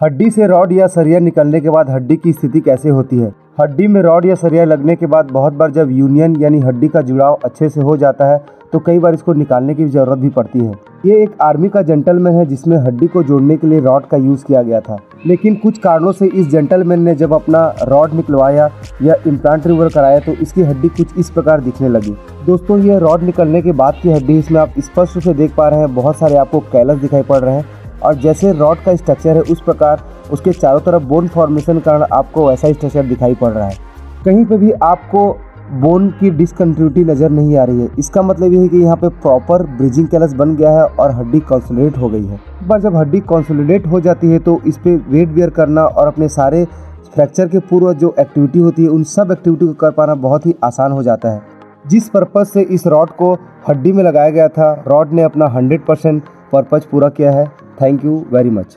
हड्डी से रॉड या सरिया निकलने के बाद हड्डी की स्थिति कैसे होती है? हड्डी में रॉड या सरिया लगने के बाद बहुत बार जब यूनियन यानी हड्डी का जुड़ाव अच्छे से हो जाता है तो कई बार इसको निकालने की ज़रूरत भी पड़ती है। ये एक आर्मी का जेंटलमैन है, जिसमें हड्डी को जोड़ने के लिए रॉड का यूज़ किया गया था। लेकिन कुछ कारणों से इस जेंटलमैन ने जब अपना रॉड निकलवाया या इम्प्लांट रिमूवल कराया तो इसकी हड्डी कुछ इस प्रकार दिखने लगी। दोस्तों, ये रॉड निकलने के बाद की हड्डी, इसमें आप स्पष्ट रूप से देख पा रहे हैं, बहुत सारे आपको कैलस दिखाई पड़ रहे हैं। और जैसे रॉड का स्ट्रक्चर है, उस प्रकार उसके चारों तरफ़ बोन फॉर्मेशन कारण आपको वैसा स्ट्रक्चर दिखाई पड़ रहा है। कहीं पर भी आपको बोन की डिसकंटिन्यूटी नज़र नहीं आ रही है। इसका मतलब ये है कि यहाँ पे प्रॉपर ब्रिजिंग कैलस बन गया है और हड्डी कॉन्सोलिडेट हो गई है। एक बार जब हड्डी कॉन्सोलिडेट हो जाती है तो इस पर वेट वेयर करना और अपने सारे फ्रैक्चर के पूर्व जो एक्टिविटी होती है, उन सब एक्टिविटी को कर पाना बहुत ही आसान हो जाता है। जिस पर्पज़ से इस रॉड को हड्डी में लगाया गया था रॉड ने अपना हंड्रेड परसेंट पर्पज़ पूरा किया है। thank you very much.